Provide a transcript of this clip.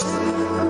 Peace.